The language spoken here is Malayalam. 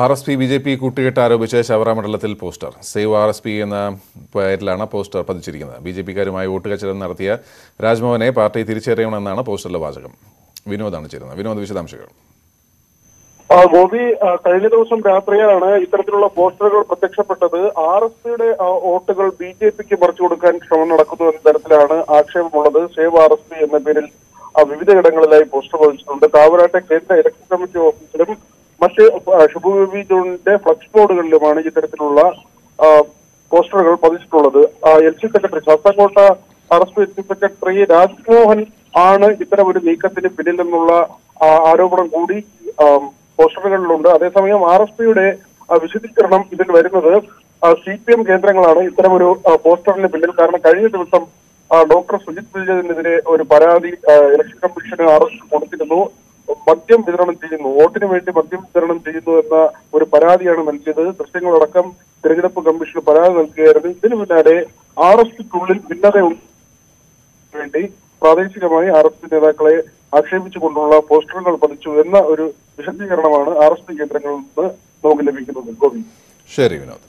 R S P B J P കൂട്ടുകെട്ട് ആരോപിച്ച് ശവറ മണ്ഡലത്തിൽ poster. Save R S P എന്ന പേരിലാണ് പോസ്റ്റർ പതിച്ചിരിക്കുന്നത്. ബി ജെ പിക്കാരുമായി വോട്ട് കച്ചവടം നടത്തിയ രാജ്മോഹനെ പാർട്ടി തിരിച്ചറിയണമെന്നാണ് പോസ്റ്ററിലെ വാചകം. വിനോദാണ് ചേരുന്നത്. വിനോദ് വിശദാംശങ്ങൾ. ആ, കഴിഞ്ഞ ദിവസം രാത്രിയാണ് ഇത്തരത്തിലുള്ള പോസ്റ്ററുകൾ പ്രത്യക്ഷപ്പെട്ടത്. ആർ എസ് പിയുടെ വോട്ടുകൾ ബി ജെ പിക്ക് മറിച്ചു കൊടുക്കാൻ ശ്രമം നടക്കുന്നു എന്ന തരത്തിലാണ് ആക്ഷേപമുള്ളത്. സേവ് ആർ എസ് പി എന്ന പേരിൽ വിവിധ ഇടങ്ങളിലായി പോസ്റ്റർ പതിച്ചിട്ടുണ്ട്. താവരാട്ടെ കേന്ദ്ര ഇലക്ഷൻ കമ്മിറ്റി ഓഫീസിലും മറ്റ് ആ, ഷുബു ബേബി ജോണിന്റെ ഫ്ലക്സ് ബോർഡുകളിലുമാണ് ഇത്തരത്തിലുള്ള പോസ്റ്ററുകൾ പതിച്ചിട്ടുള്ളത്. L C secretary Sasthamkotta P L C secretary Rajmohan ആണ് ഇത്തരം ഒരു നീക്കത്തിന് പിന്നിൽ നിന്നുള്ള ആരോപണം കൂടി പോസ്റ്ററുകളിലുണ്ട്. അതേസമയം ആർ എസ് പിയുടെ വിശദീകരണം ഇതിൽ വരുന്നത് സി പി എം കേന്ദ്രങ്ങളാണ് ഇത്തരമൊരു പോസ്റ്ററിന് പിന്നിൽ. കാരണം കഴിഞ്ഞ ദിവസം ഡോക്ടർ സുജിത് വിജയനെതിരെ ഒരു പരാതി ഇലക്ഷൻ കമ്മീഷന് എസ് കൊടുത്തിരുന്നു. മദ്യം വിതരണം ചെയ്യുന്നു. വോട്ടിന് വേണ്ടി മദ്യം വിതരണം ചെയ്യുന്നു എന്ന ഒരു പരാതിയാണ് നൽകിയത്. ദൃശ്യങ്ങളടക്കം തിരഞ്ഞെടുപ്പ് കമ്മീഷന് പരാതി നൽകുകയായിരുന്നു. ഇതിനു പിന്നാലെ ആർ എസ് പിക്കുള്ളിൽ ഭിന്നത വേണ്ടി പ്രാദേശികമായി ആർ എസ് പി നേതാക്കളെ ആക്ഷേപിച്ചുകൊണ്ടുള്ള പോസ്റ്ററുകൾ പതിച്ചു എന്ന ഒരു വിശദീകരണമാണ് ആർ എസ് പി കേന്ദ്രങ്ങളിൽ നിന്ന് നമുക്ക് ലഭിക്കുന്നത്. ഗോവിന്ദ് ശരി വിനോദ്.